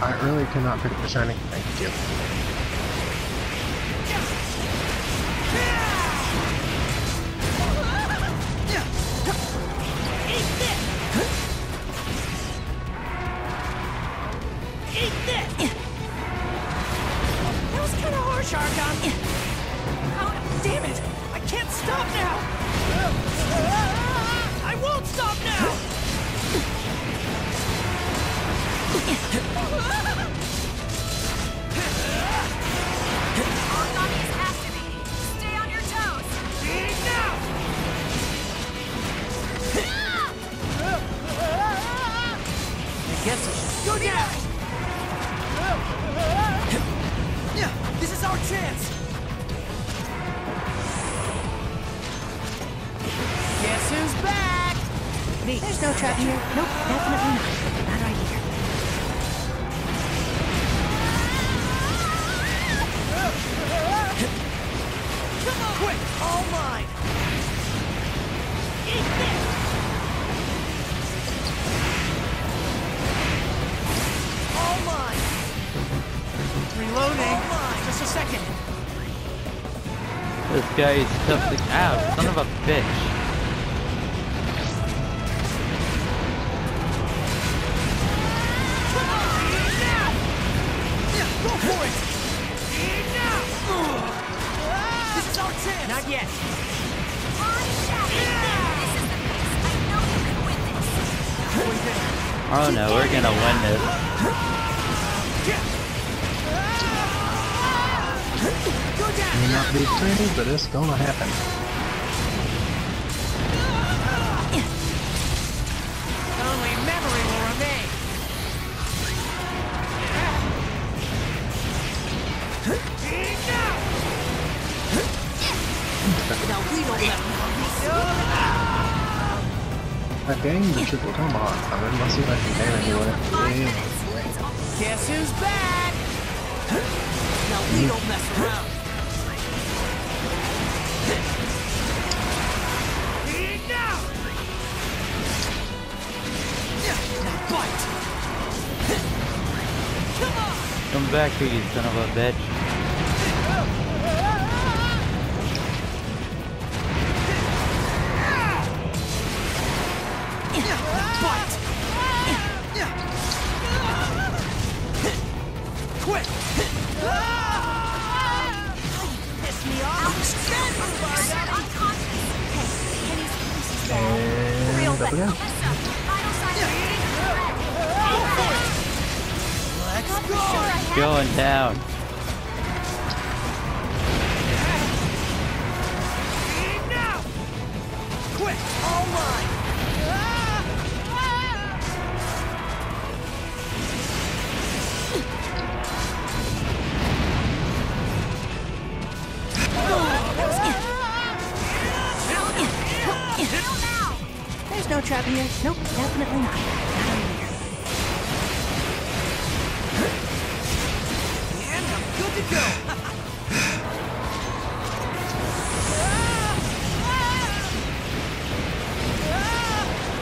I really cannot pick the shiny. Thank you. Me. There's no trap here. Nope, definitely not. Not right here. Come on! Quick! All mine! Eat this! All mine! Reloading! All mine! Just a second! This guy is tough to Ow, son of a bitch. May not be pretty, but it's gonna happen. Only memory will remain. Eat now! Now we don't let That game, the triple tomahawk. I mean, let's see if I can. Let's go. Guess who's back? Now we don't mess around. Come! Come back here, you son of a bitch. Down.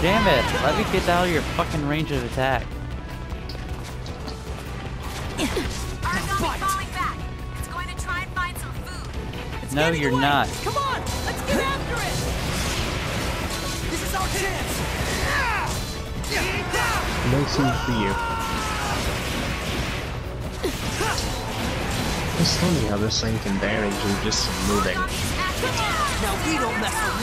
Damn it! Let me get out of your fucking range of attack. Argon Bite. is falling back. It's going to try and find some food. It's No, you're away. not. Come on! Let's get after it! This is our chance! Eat! No food for you. It's funny how this thing can damage you just from moving. Argon is active. Now we don't mess around.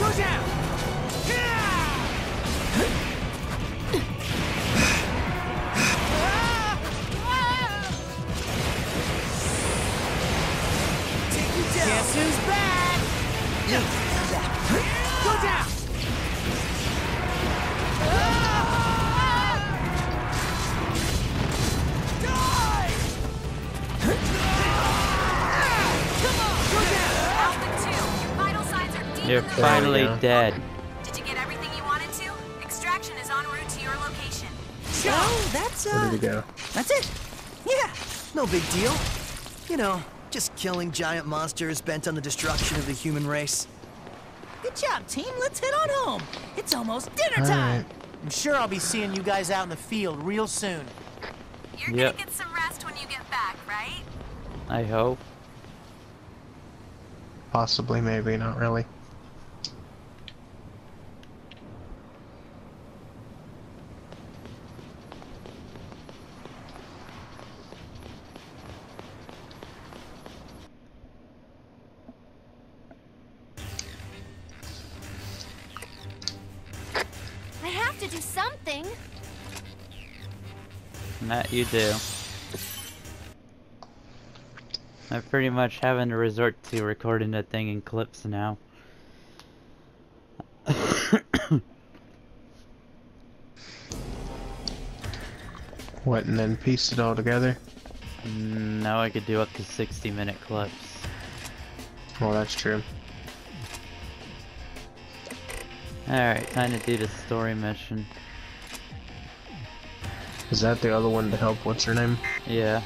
Go down! Take you down! Guess who's back? Dead. Did you get everything you wanted to? Extraction is en route to your location. Oh, that's Where uh, did we go? that's it. Yeah, no big deal. You know, just killing giant monsters bent on the destruction of the human race. Good job, team. Let's head on home. It's almost dinner All time. right. I'm sure I'll be seeing you guys out in the field real soon. You're Yep. gonna get some rest when you get back, right? I hope. Possibly, maybe, not really. That you do. I'm pretty much having to resort to recording that thing in clips now. What, and then piece it all together? now I could do up to 60 minute clips. Well, that's true. Alright, time to do the story mission. Is that the other one to help? What's her name? Yeah.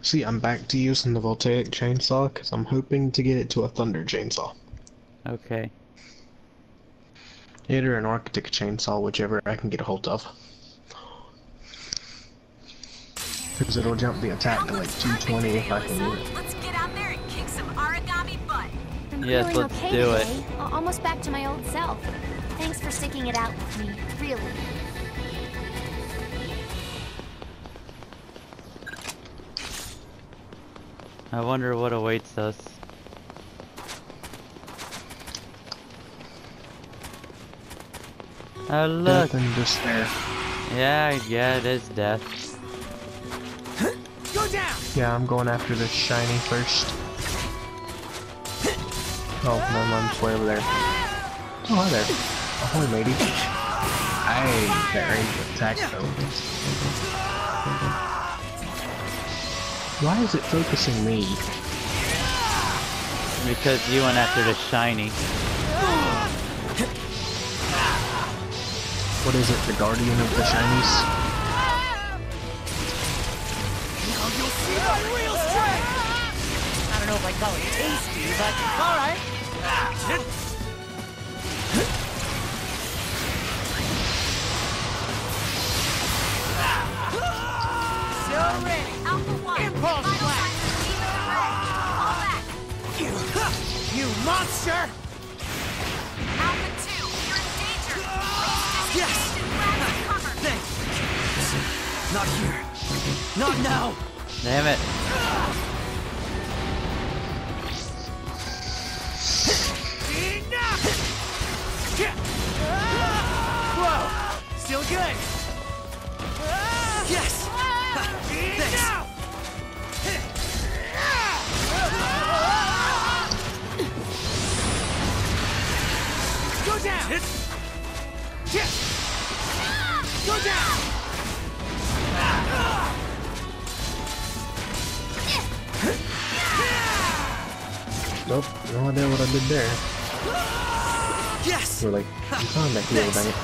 See, I'm back to using the voltaic chainsaw because I'm hoping to get it to a thunder chainsaw. Okay. It or an arctic chainsaw, whichever I can get a hold of. Because it'll jump the attack to like 220 if I can get it. Let's get out there and kick some Aragami butt. I'm Yes, let's okay do it. today. Al- Almost back to my old self. Thanks for sticking it out with me. Really. I wonder what awaits us. Oh look! Death and despair. Yeah, yeah, it is death. Go down! Yeah, I'm going after this shiny first. Oh, never mind, it's way over there. Oh, hi there. Oh, Ahoy, matey. Hey, that range attack though. Why is it focusing me? Because you went after the shiny. Ah. What is it, the guardian of the shinies? Now you'll see my real strength! I don't know if I call it tasty, but alright. So ready. Alpha 1. Impulse vital blast. signs of demon array. Fall back. You, you monster! Not here. Not now. Damn it. Whoa! Still good. Yes. Thanks. Go down. Go down. Nope, no idea what I did there. Yes. We're like, you found that heal, dang it.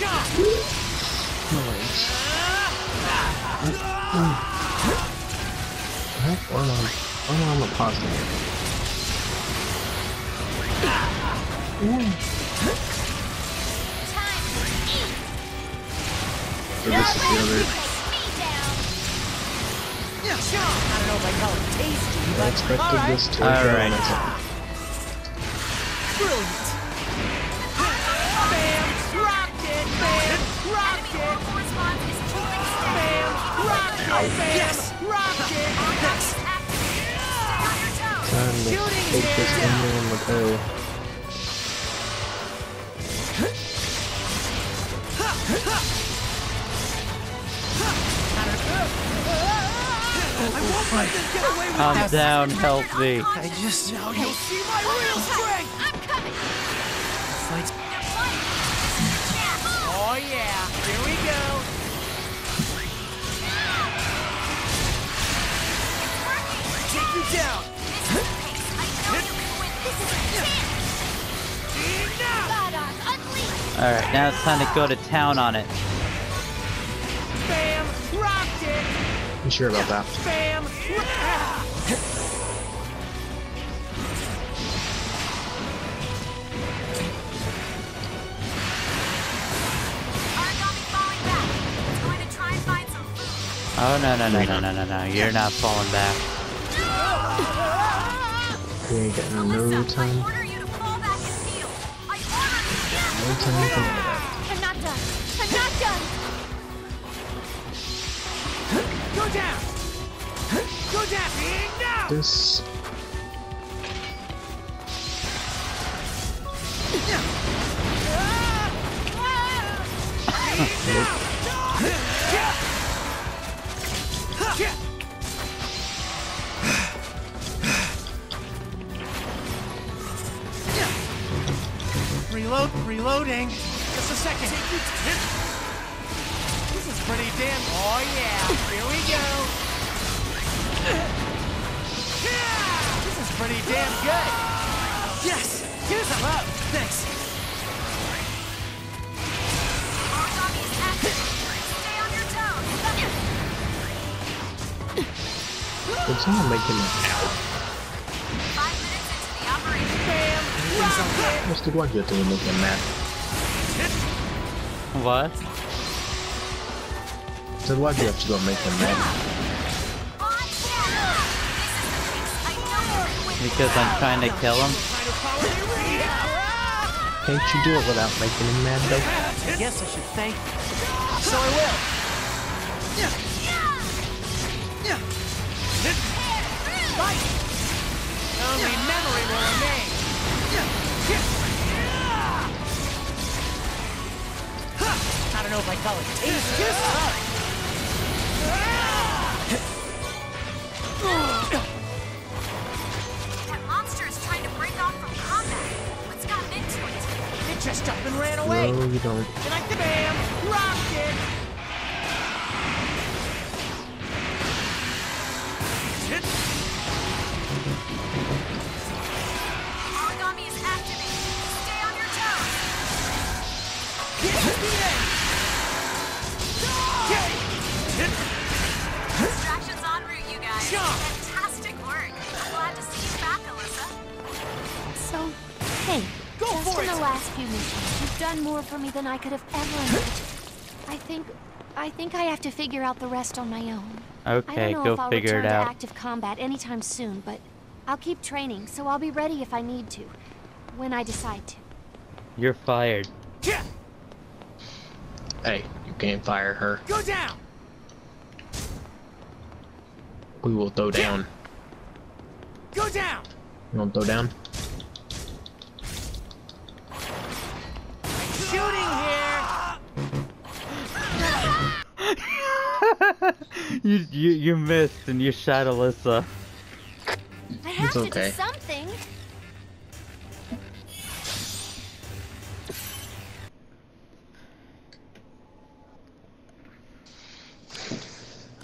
Chomp. Nice. Alright, or no, or no, I'm a positive. Time to eat. This is the other. Speed I don't know if I call it tasty, I but expected alright. this to All go right. on its own. Brilliant. Bam. Rocked it. Bam. Rocked Enemy it. orbital response is holding steady. Bam. Rocked it. Bam. Yes. Rocked it. Aragami is active. Stay on your toes. Time to take this is thing in with her. fight. I'm down, help me. I just... Now you'll see my real strength! I'm coming! Fight. Oh yeah, here we go! Take you down! Alright, now it's time to go to town on it. Find some food. Oh no no no no no no no, you're not falling back. We ain't getting no Alisa, I time. order you Go down! Go down! Now! This Reload, reloading. Just a second. This is pretty damn. Oh yeah, here we go. This is pretty damn good. Yes, here's a love. Thanks. Aragami is active. Stay on your toes. did someone make him out? Five minutes into the operation. Bam! Rocket! Mr. Why'd you have to make him mad? What? Said why'd you have to go make him mad? On camera. This is the fix. I know you're quick. Because I'm trying to kill him? Kind of power they really have. Can't you do it without making him mad though? I guess I should thank you. So I will. Fight! Only memory will remain. I don't know if I call it taste That monster is trying to break off from combat. What's gotten into it? It just up and ran away. No, you don't. And I bam! Rocket! Aragami is activated. Stay on your toes. Distractions for in it. the last few missions, you've done more for me than I could have ever imagined. I think, I think I have to figure out the rest on my own. Okay, I don't know go if I'll figure return it to active combat anytime soon, but I'll keep training, so I'll be ready if I need to, when I decide to. You're fired. Hey, you can't fire her. Go down! We will throw down. Go down! You want to throw down? Here! you, you you missed and you shot Alisa. I have to okay. do something.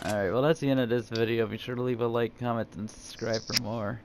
Alright, well that's the end of this video. Be sure to leave a like, comment, and subscribe for more.